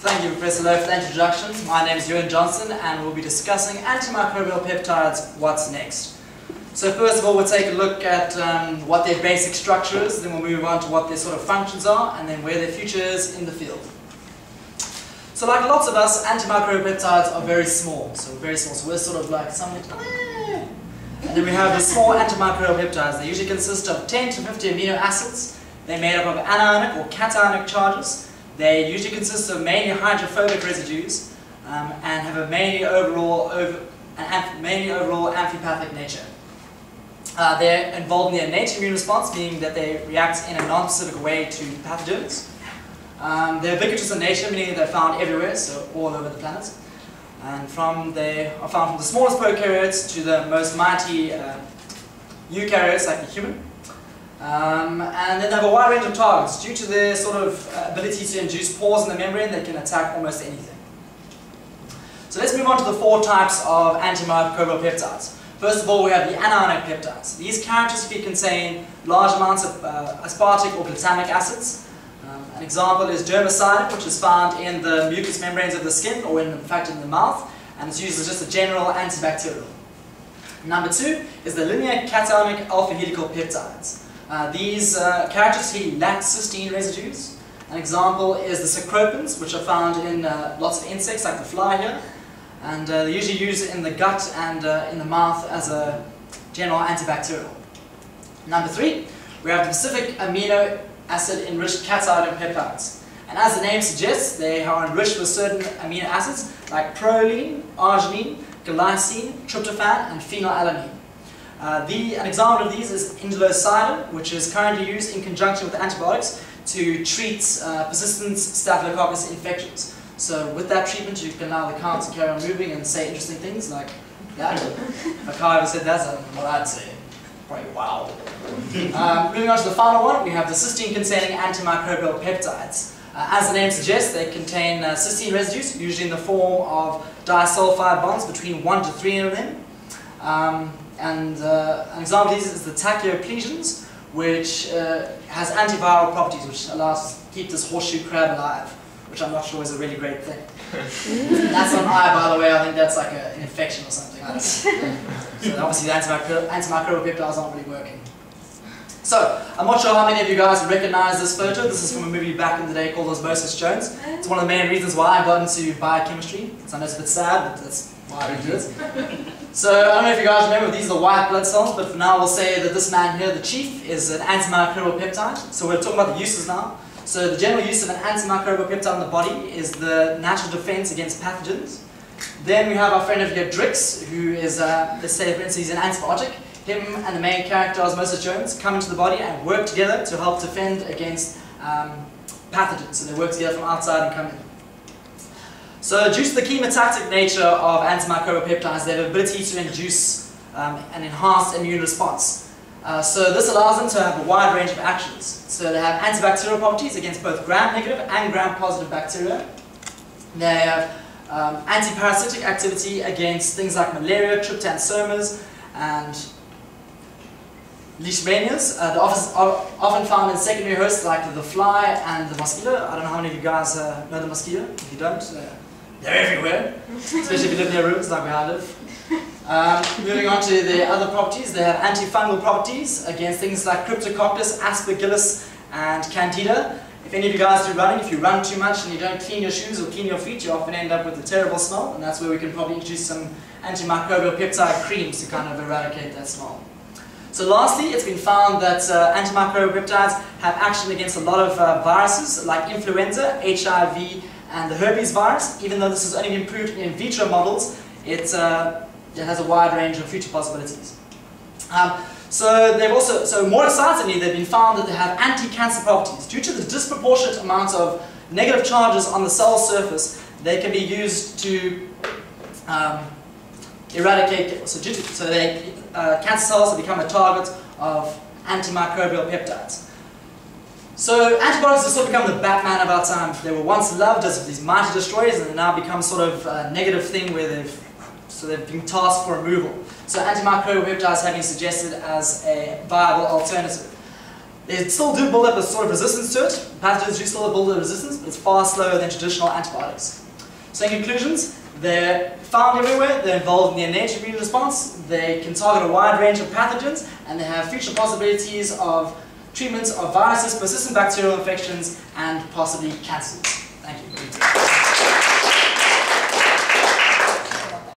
Thank you, Professor Lowe, for the introduction. My name is Euan Johnstone, and we'll be discussing antimicrobial peptides, what's next. So first of all, we'll take a look at um, what their basic structure is, then we'll move on to what their sort of functions are, and then where their future is in the field. So like lots of us, antimicrobial peptides are very small, so very small. So we're sort of like something, and then we have the small antimicrobial peptides. They usually consist of 10 to 50 amino acids. They're made up of anionic or cationic charges. They usually consist of mainly hydrophobic residues um, and have a mainly overall, over, an mainly overall amphipathic nature. Uh, they're involved in the innate immune response, meaning that they react in a non-specific way to pathogens. Um, they're ubiquitous in nature, meaning they're found everywhere, so all over the planet. And from they are found from the smallest prokaryotes to the most mighty uh, eukaryotes, like the human. Um, and then they have a wide range of targets. Due to their sort of uh, ability to induce pores in the membrane, they can attack almost anything. So let's move on to the four types of antimicrobial peptides. First of all, we have the anionic peptides. These characteristically contain large amounts of uh, aspartic or glutamic acids. Um, an example is dermcidin, which is found in the mucous membranes of the skin, or in, in fact in the mouth, and it's used as just a general antibacterial. Number two is the linear cationic alpha helical peptides. Uh, these uh, characteristically lack cysteine residues. An example is the cecropins, which are found in uh, lots of insects, like the fly here, and uh, they usually use it in the gut and uh, in the mouth as a general antibacterial. Number three, we have the specific amino acid enriched cation peptides. And as the name suggests, they are enriched with certain amino acids like proline, arginine, glycine, tryptophan, and phenylalanine. Uh, the, an example of these is indolecidin, which is currently used in conjunction with antibiotics to treat uh, persistent staphylococcus infections. So with that treatment, you can allow the car to carry on moving and say interesting things like that. if a car ever said that, that's what I'd say. Probably wow. um, moving on to the final one, we have the cysteine-containing antimicrobial peptides. Uh, as the name suggests, they contain uh, cysteine residues, usually in the form of disulfide bonds between one to three of them. Um, and uh, an example of these is the tachyplesins, which uh, has antiviral properties, which allows to keep this horseshoe crab alive which I'm not sure is a really great thing. that's on eye, by the way. I think that's like a, an infection or something. I so obviously the antimicrobial, antimicrobial peptides aren't really working. So, I'm not sure how many of you guys recognize this photo. This is from a movie back in the day called Osmosis Jones. It's one of the main reasons why I got into biochemistry. So I know it's a bit sad, but that's why do it. So, I don't know if you guys remember, these are the white blood cells, but for now we'll say that this man here, the chief, is an antimicrobial peptide. So we're talking about the uses now. So the general use of an antimicrobial peptide in the body is the natural defense against pathogens. Then we have our friend over here, Drix, who is, uh, let's say for instance, he's an antibiotic. Him and the main character, Osmosis Jones, come into the body and work together to help defend against um, pathogens. So they work together from outside and come in. So due to the chemotactic nature of antimicrobial peptides, they have the ability to induce um, an enhanced immune response. Uh, so this allows them to have a wide range of actions. So they have antibacterial properties against both gram-negative and gram-positive bacteria. They have um, antiparasitic activity against things like malaria, trypanosomes, and leishmanias. Uh, they're often found in secondary hosts like the fly and the mosquito. I don't know how many of you guys uh, know the mosquito. If you don't, uh, they're everywhere, especially if you live near rooms like where I live. Um, moving on to the other properties, they have antifungal properties against things like Cryptococcus, Aspergillus, and Candida. If any of you guys do running, if you run too much and you don't clean your shoes or clean your feet, you often end up with a terrible smell, and that's where we can probably introduce some antimicrobial peptide creams to kind of eradicate that smell. So lastly, it's been found that uh, antimicrobial peptides have action against a lot of uh, viruses like influenza, HIV, and the herpes virus. Even though this has only been proved in vitro models, it's uh, it has a wide range of future possibilities. Um, so they've also, so more excitingly, they've been found that they have anti-cancer properties. Due to the disproportionate amount of negative charges on the cell surface, they can be used to um, eradicate, so, to, so they, uh, cancer cells have become a target of antimicrobial peptides. So antibiotics have sort of become the Batman of our time. They were once loved as these mighty destroyers and now become sort of a negative thing where they've so they've been tasked for removal. So antimicrobial peptides have been suggested as a viable alternative. They still do build up a sort of resistance to it. Pathogens do still build a resistance, but it's far slower than traditional antibiotics. So in conclusions, they're found everywhere, they're involved in the innate immune response, they can target a wide range of pathogens, and they have future possibilities of treatments of viruses, persistent bacterial infections, and possibly cancers.